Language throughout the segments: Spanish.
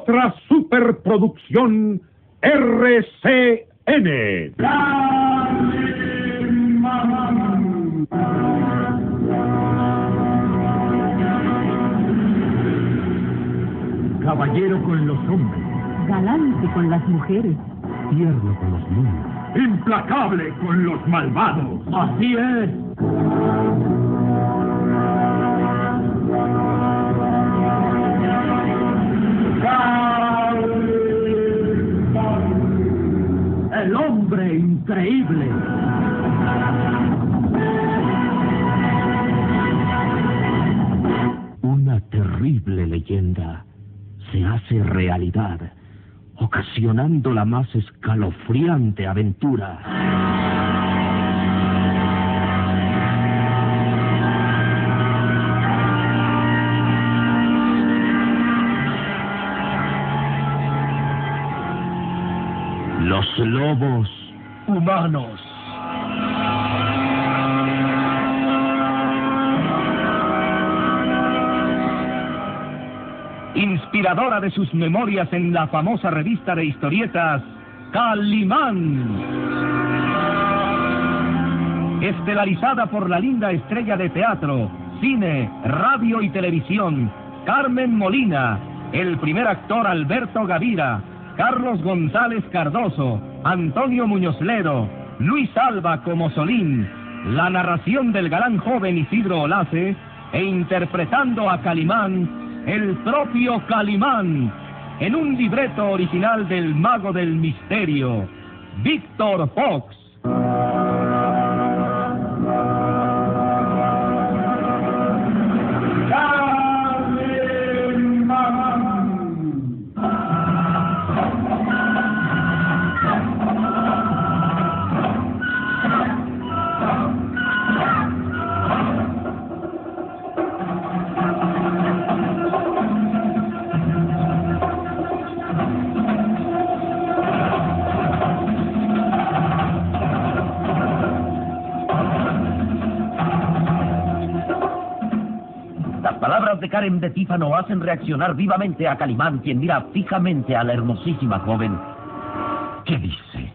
otra superproducción RCN. Caballero con los hombres, Galante con las mujeres. tierno con los niños. Implacable con los malvados. Así es. Increíble. Una terrible leyenda se hace realidad, ocasionando la más escalofriante aventura. Los lobos Inspiradora de sus memorias en la famosa revista de historietas Calimán. Estelarizada por la linda estrella de teatro, cine, radio y televisión, Carmen Molina, el primer actor Alberto Gavira, Carlos González Cardoso, Antonio Muñoz Ledo, Luis Alba como Solín, la narración del galán joven Isidro Olace e interpretando a Calimán, el propio Calimán, en un libreto original del mago del misterio, Víctor Fox. Karen de Tífano hacen reaccionar vivamente a Calimán, quien mira fijamente a la hermosísima joven. ¿Qué dice?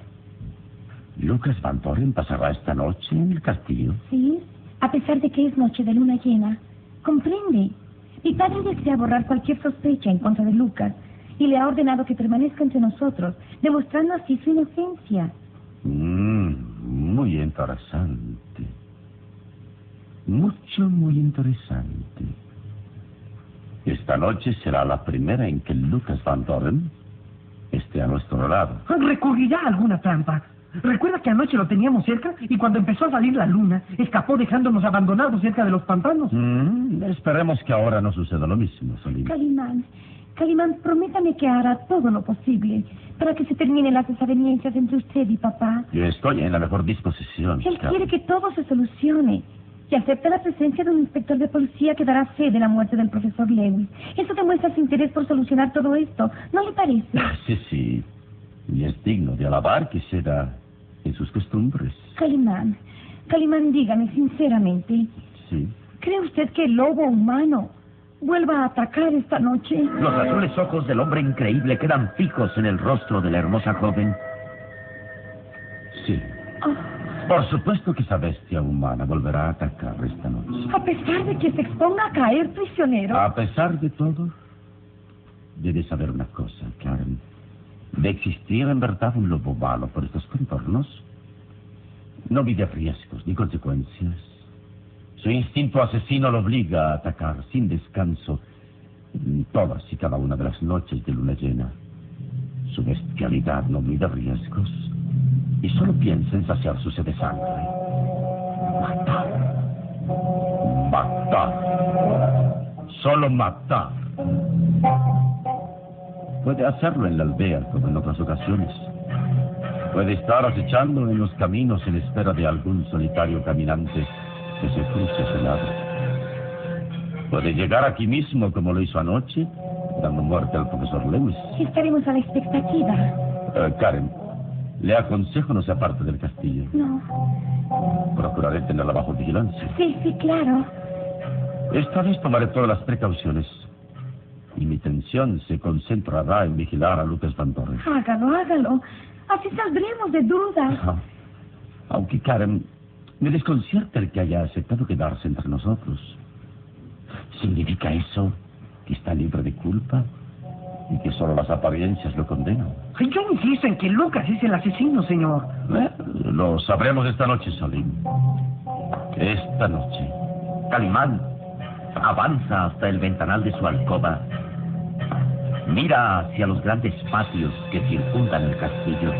¿Lucas Van Doren pasará esta noche en el castillo? Sí, a pesar de que es noche de luna llena. Comprende. Mi padre desea borrar cualquier sospecha en contra de Lucas y le ha ordenado que permanezca entre nosotros, demostrando así su inocencia. Mm, muy interesante. Mucho, muy interesante. Esta noche será la primera en que Lucas Van Doren esté a nuestro lado. Recurrirá a alguna trampa. Recuerda que anoche lo teníamos cerca y cuando empezó a salir la luna, escapó dejándonos abandonados cerca de los pantanos. Mm, esperemos que ahora no suceda lo mismo, Solín. Calimán, Calimán, prométame que hará todo lo posible para que se terminen las desavenencias entre usted y papá. Yo estoy en la mejor disposición. Él Carmen. quiere que todo se solucione acepta la presencia de un inspector de policía que dará fe de la muerte del profesor Lewis. Eso demuestra su interés por solucionar todo esto, ¿no le parece? Sí, sí. Y es digno de alabar que será en sus costumbres. Calimán, Calimán, dígame sinceramente, Sí. ¿cree usted que el lobo humano vuelva a atacar esta noche? Los azules ojos del hombre increíble quedan fijos en el rostro de la hermosa joven. Sí. Ah, Por supuesto que esa bestia humana volverá a atacar esta noche. a pesar de que se exponga a caer prisionero. A pesar de todo, debes saber una cosa, Karen. De existir en verdad un lobo malo por estos contornos, no vive riesgos ni consecuencias. Su instinto asesino lo obliga a atacar sin descanso todas y cada una de las noches de luna llena. Su bestialidad no mide riesgos y solo piensa en saciar su sed de sangre. Matar. Matar. Solo matar. Puede hacerlo en la aldea como en otras ocasiones. Puede estar acechando en los caminos en espera de algún solitario caminante que se cruce a su lado. Puede llegar aquí mismo como lo hizo anoche, dando muerte al profesor Lewis. Estaremos a la expectativa. Eh, Karen, le aconsejo no se aparte del castillo. No. Procuraré tenerla bajo vigilancia. Sí, sí, claro. Esta vez tomaré todas las precauciones. Y mi atención se concentrará en vigilar a Lucas Van Torres. Hágalo, hágalo. Así saldremos de dudas. Ajá. Aunque Karen, me desconcierta el que haya aceptado quedarse entre nosotros. ¿Significa eso que está libre de culpa y que solo las apariencias lo condenan? Yo insisto en que Lucas es el asesino, señor. Eh, Lo sabremos esta noche, Salim. Esta noche. Calimán avanza hasta el ventanal de su alcoba. Mira hacia los grandes patios que circundan el castillo.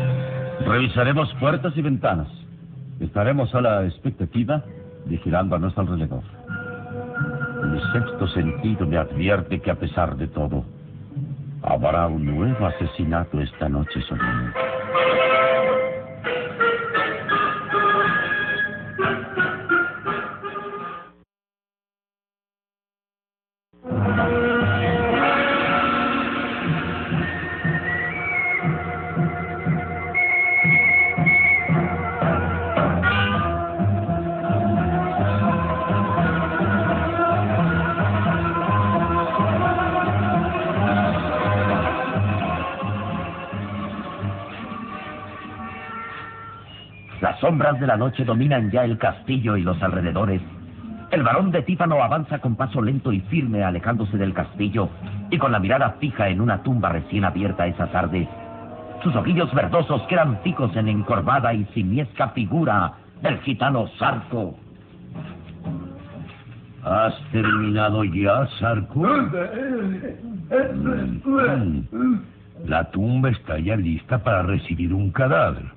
Revisaremos puertas y ventanas. Estaremos a la expectativa, vigilando a nuestro alrededor. Mi sexto sentido me advierte que a pesar de todo, habrá un nuevo asesinato esta noche, Salim. Sombras de la noche dominan ya el castillo y los alrededores. El varón de Tífano avanza con paso lento y firme alejándose del castillo y con la mirada fija en una tumba recién abierta esa tarde. Sus ojillos verdosos quedan fijos en encorvada y simiesca figura del gitano Sarco. ¿Has terminado ya, Sarko? Mm. La tumba está ya lista para recibir un cadáver.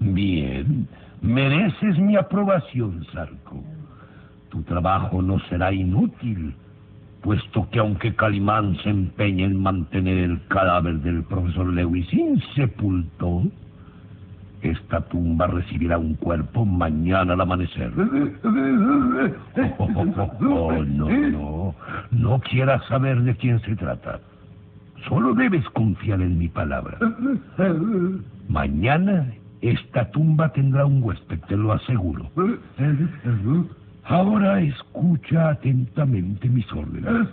Bien, mereces mi aprobación, Sarko. Tu trabajo no será inútil, puesto que aunque Calimán se empeñe en mantener el cadáver del profesor Lewis insepulto, esta tumba recibirá un cuerpo mañana al amanecer. Oh, oh, oh, no, no. No quieras saber de quién se trata. Solo debes confiar en mi palabra. Mañana esta tumba tendrá un huésped, te lo aseguro. Ahora escucha atentamente mis órdenes.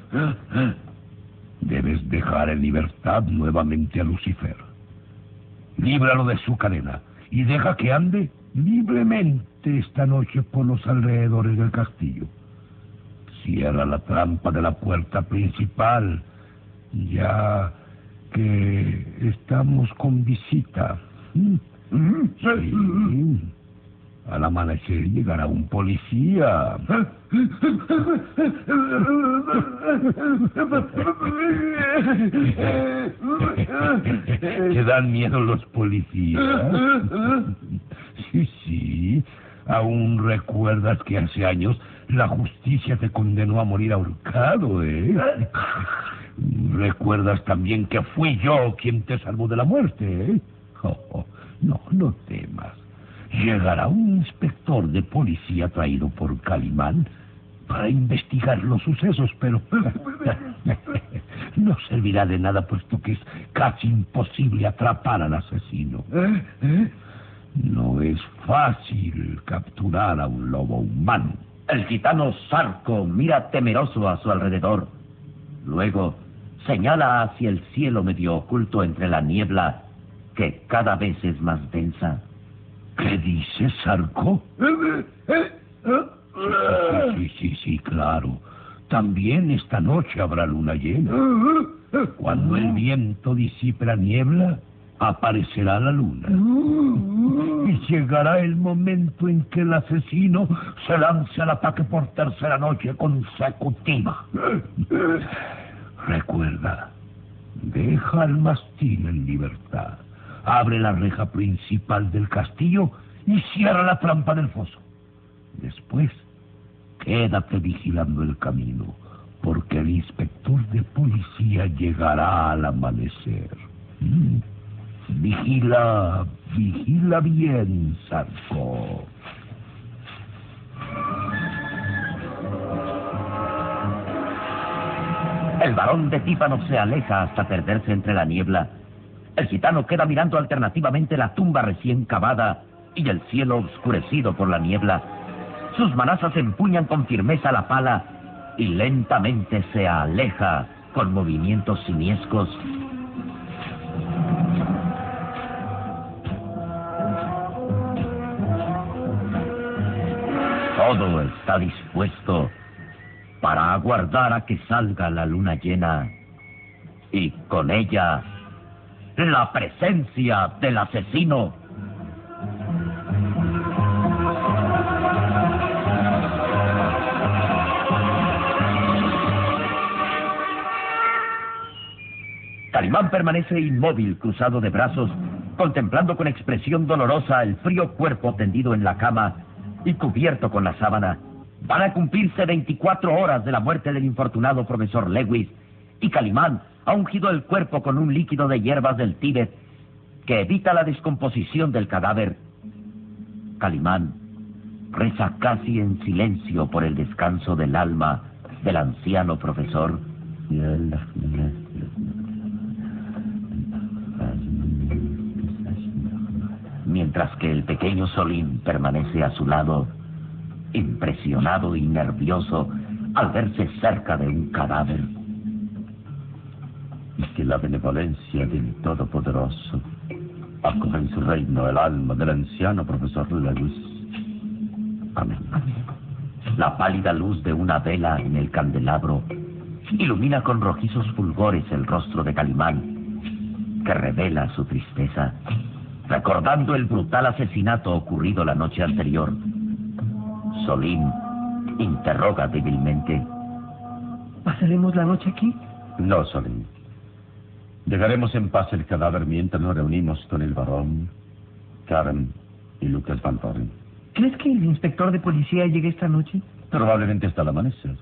Debes dejar en libertad nuevamente a Lucifer. Líbralo de su cadena y deja que ande libremente esta noche por los alrededores del castillo. Cierra la trampa de la puerta principal, ya que estamos con visita. ¿Mm? Sí. Al amanecer llegará un policía. ¿Te dan miedo los policías? Sí, sí. Aún recuerdas que hace años la justicia te condenó a morir ahorcado, ¿eh? Recuerdas también que fui yo quien te salvó de la muerte, ¿eh? Oh, oh, no, no temas. Llegará un inspector de policía traído por Calimán para investigar los sucesos, pero no servirá de nada puesto que es casi imposible atrapar al asesino. No es fácil capturar a un lobo humano. El gitano Sarco mira temeroso a su alrededor. Luego señala hacia el cielo medio oculto entre la niebla que cada vez es más densa. ¿Qué dices, Sarco? Sí, sí, sí, sí, claro. También esta noche habrá luna llena. Cuando el viento disipe la niebla, aparecerá la luna. Y llegará el momento en que el asesino se lance al ataque por tercera noche consecutiva. Recuerda, deja al mastín en libertad. Abre la reja principal del castillo y cierra la trampa del foso. Después, quédate vigilando el camino, porque el inspector de policía llegará al amanecer. Mm. Vigila, vigila bien, Sarko. El varón de Tífano se aleja hasta perderse entre la niebla. El gitano queda mirando alternativamente la tumba recién cavada y el cielo oscurecido por la niebla. Sus manazas empuñan con firmeza la pala y lentamente se aleja con movimientos siniescos. Todo está dispuesto para aguardar a que salga la luna llena y con ella la presencia del asesino. Calimán permanece inmóvil, cruzado de brazos, contemplando con expresión dolorosa el frío cuerpo tendido en la cama y cubierto con la sábana. Van a cumplirse 24 horas de la muerte del infortunado profesor Lewis y Calimán ha ungido el cuerpo con un líquido de hierbas del Tíbet que evita la descomposición del cadáver. Calimán reza casi en silencio por el descanso del alma del anciano profesor. Mientras que el pequeño Solín permanece a su lado, impresionado y nervioso al verse cerca de un cadáver. Y que la benevolencia del Todopoderoso acoja en su reino el alma del anciano profesor Lewis. Amén. La pálida luz de una vela en el candelabro ilumina con rojizos fulgores el rostro de Calimán, que revela su tristeza, recordando el brutal asesinato ocurrido la noche anterior. Solín interroga débilmente. ¿Pasaremos la noche aquí? No, Solín. Dejaremos en paz el cadáver mientras nos reunimos con el varón, Karen y Lucas Van Doren. ¿Crees que el inspector de policía llegue esta noche? Probablemente hasta el amanecer.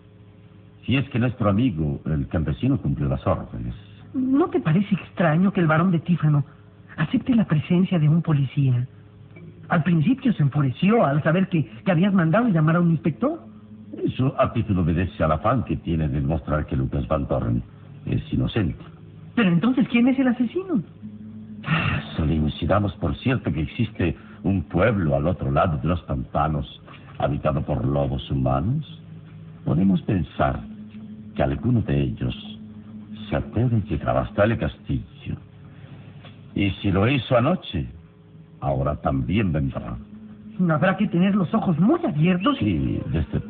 Si es que nuestro amigo, el campesino, cumplió las órdenes. ¿No te parece extraño que el varón de Tífano acepte la presencia de un policía? Al principio se enfureció al saber que, que habías mandado llamar a un inspector. Su actitud obedece al afán que tiene de demostrar que Lucas Van Doren es inocente. Pero entonces, ¿quién es el asesino? Ah, damos por cierto que existe un pueblo al otro lado de los pantanos habitado por lobos humanos, podemos pensar que alguno de ellos se atreve a llegar hasta el castillo. Y si lo hizo anoche, ahora también vendrá. Habrá que tener los ojos muy abiertos. Sí, desde...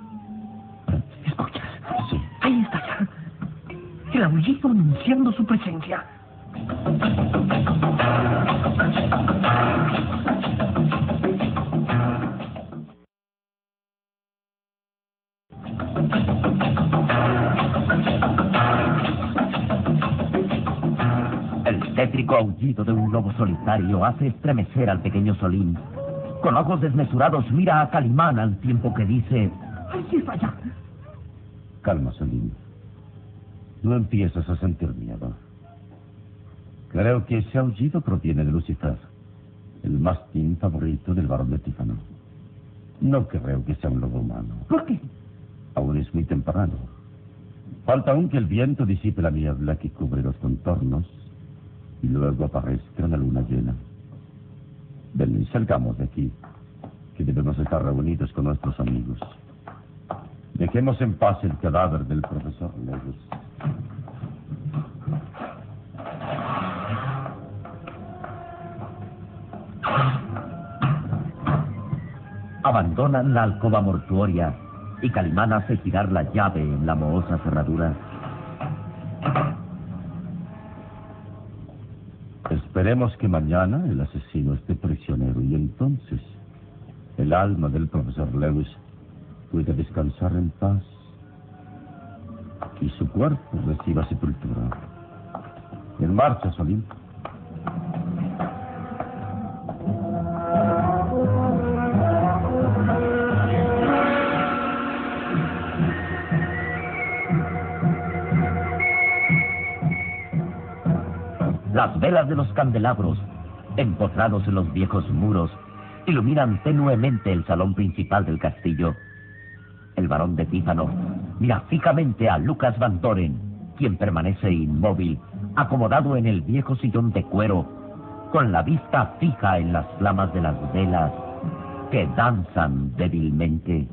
¿Escuchas? Sí. Ahí está ya. El aullido anunciando su presencia. Tétrico aullido de un lobo solitario hace estremecer al pequeño Solín. Con ojos desmesurados mira a Calimán al tiempo que dice... Está ya. Calma, Solín. No empiezas a sentir miedo. Creo que ese aullido proviene de Lucifer, el mastín favorito del varón de Tífano. No creo que sea un lobo humano. ¿Por qué? Aún es muy temprano. Falta aún que el viento disipe la niebla que cubre los contornos y luego aparezca la luna llena. Ven, salgamos de aquí, que debemos estar reunidos con nuestros amigos. Dejemos en paz el cadáver del profesor Lewis. Abandonan la alcoba mortuoria y Calimán hace girar la llave en la mohosa cerradura. Esperemos que mañana el asesino esté prisionero y entonces el alma del profesor Lewis pueda descansar en paz y su cuerpo reciba sepultura. En marcha, Solín. Las velas de los candelabros, empotrados en los viejos muros, iluminan tenuemente el salón principal del castillo. El varón de Tífano mira fijamente a Lucas Van Doren, quien permanece inmóvil, acomodado en el viejo sillón de cuero, con la vista fija en las flamas de las velas que danzan débilmente.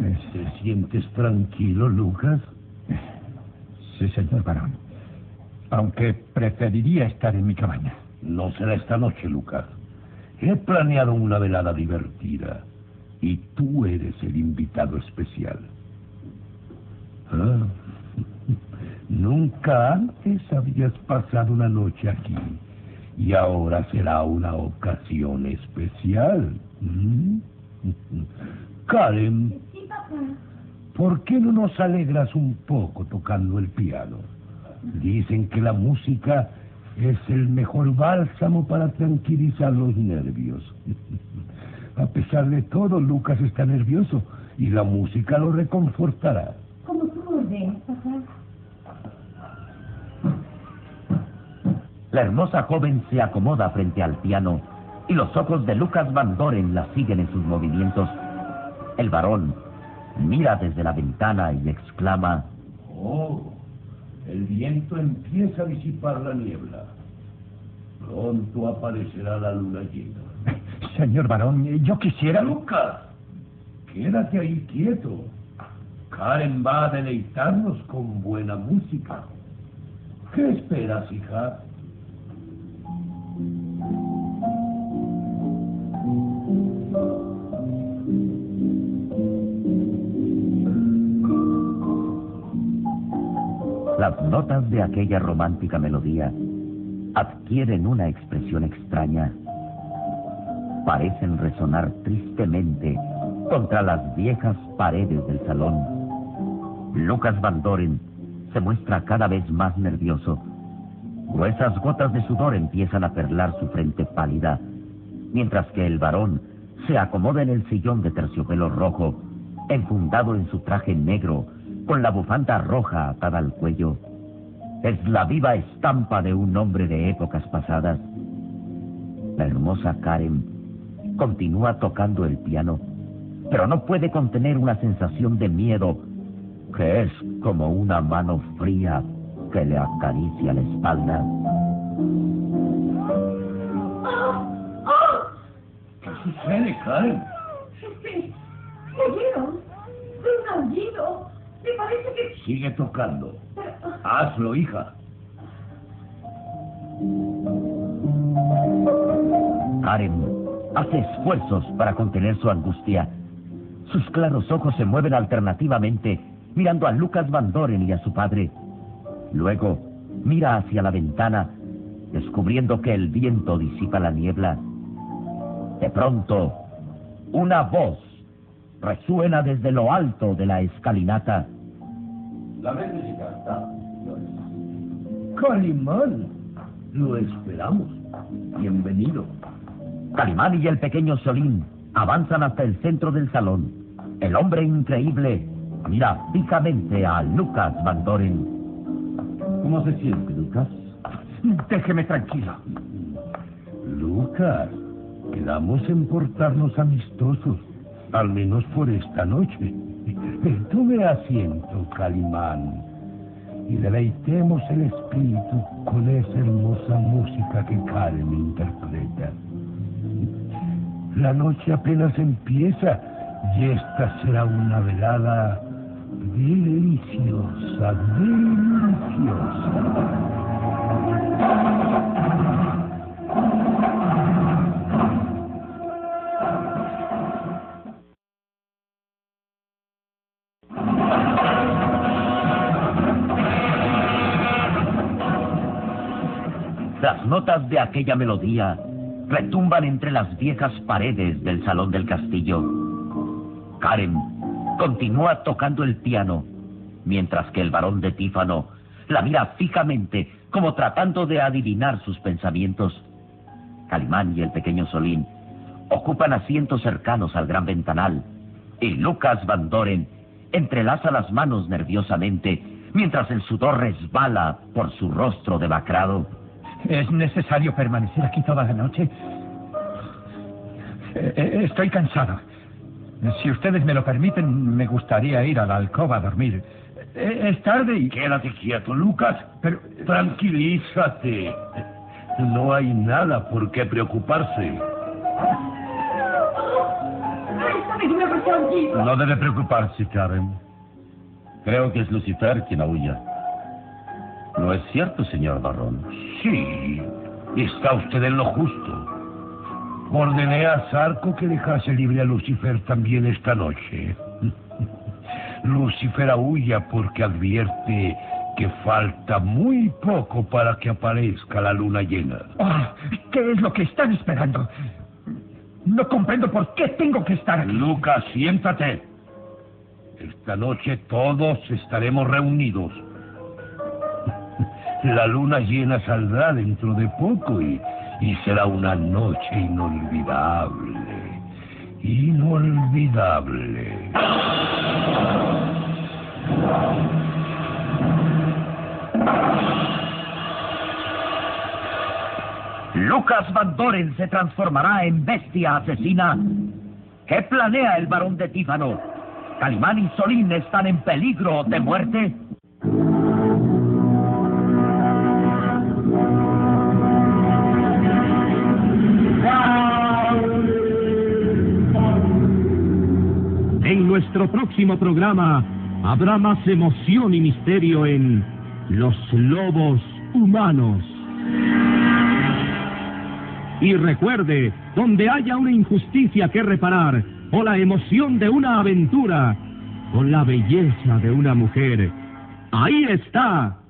Es sientes tranquilo, Lucas? Sí, señor varón. Aunque preferiría estar en mi cabaña. No será esta noche, Lucas. He planeado una velada divertida y tú eres el invitado especial. Ah, nunca antes habías pasado una noche aquí y ahora será una ocasión especial. ¿Mm? Karen, Sí, papá. ¿por qué no nos alegras un poco tocando el piano? Dicen que la música es el mejor bálsamo para tranquilizar los nervios. A pesar de todo, Lucas está nervioso y la música lo reconfortará. Como tú ordenes, papá. La hermosa joven se acomoda frente al piano y los ojos de Lucas Van Doren la siguen en sus movimientos. El varón mira desde la ventana y exclama, Oh, el viento empieza a disipar la niebla. Pronto aparecerá la luna llena. Señor varón, yo quisiera... Lucas, quédate ahí quieto. Karen va a deleitarnos con buena música. ¿Qué esperas, hija? Notas de aquella romántica melodía adquieren una expresión extraña. Parecen resonar tristemente contra las viejas paredes del salón. Lucas Van Doren se muestra cada vez más nervioso. Gruesas gotas de sudor empiezan a perlar su frente pálida, mientras que el varón se acomoda en el sillón de terciopelo rojo, enfundado en su traje negro, con la bufanda roja atada al cuello. Es la viva estampa de un hombre de épocas pasadas. La hermosa Karen continúa tocando el piano, pero no puede contener una sensación de miedo que es como una mano fría que le acaricia la espalda. ¿Qué sucede, Karen? ¿me oyeron? Fue un aullido. Me parece que... Sigue tocando. Pero, Hazlo, hija. Karen hace esfuerzos para contener su angustia. Sus claros ojos se mueven alternativamente, mirando a Lucas Van Doren y a su padre. Luego, mira hacia la ventana, descubriendo que el viento disipa la niebla. De pronto, una voz resuena desde lo alto de la escalinata. La. Calimán, lo esperamos. Bienvenido. Calimán y el pequeño Solín avanzan hasta el centro del salón. El hombre increíble mira fijamente a Lucas Van Doren. ¿Cómo se siente, Lucas? Déjeme tranquilo. Lucas, quedamos en portarnos amistosos, al menos por esta noche. Tome asiento, Calimán, y deleitemos el espíritu con esa hermosa música que Karen interpreta. La noche apenas empieza y esta será una velada deliciosa, deliciosa. Notas de aquella melodía retumban entre las viejas paredes del salón del castillo. Karen continúa tocando el piano, mientras que el varón de Tífano la mira fijamente, como tratando de adivinar sus pensamientos. Calimán y el pequeño Solín ocupan asientos cercanos al gran ventanal, y Lucas Van Doren entrelaza las manos nerviosamente mientras el sudor resbala por su rostro demacrado. ¿Es necesario permanecer aquí toda la noche? Eh, eh, Estoy cansado. Si ustedes me lo permiten, me gustaría ir a la alcoba a dormir. Eh, Es tarde y... Quédate quieto, Lucas. Pero... Tranquilízate. No hay nada por qué preocuparse. ¡Ay, está No debe preocuparse, Karen. Creo que es Lucifer quien aúlla. ¿No es cierto, señor Barrón? Sí, está usted en lo justo. Ordené a Zarco que dejase libre a Lucifer también esta noche. Lucifer aúlla porque advierte que falta muy poco para que aparezca la luna llena. Ah, ¿Qué es lo que están esperando? No comprendo por qué tengo que estar aquí. Lucas, siéntate. Esta noche todos estaremos reunidos. La luna llena saldrá dentro de poco y, y será una noche inolvidable. Inolvidable. Lucas Van Doren se transformará en bestia asesina. ¿Qué planea el varón de Tífano? ¿Calimán y Solín están en peligro de muerte? Nuestro próximo programa habrá más emoción y misterio en Los Lobos Humanos. Y recuerde, donde haya una injusticia que reparar, o la emoción de una aventura, o la belleza de una mujer, ahí está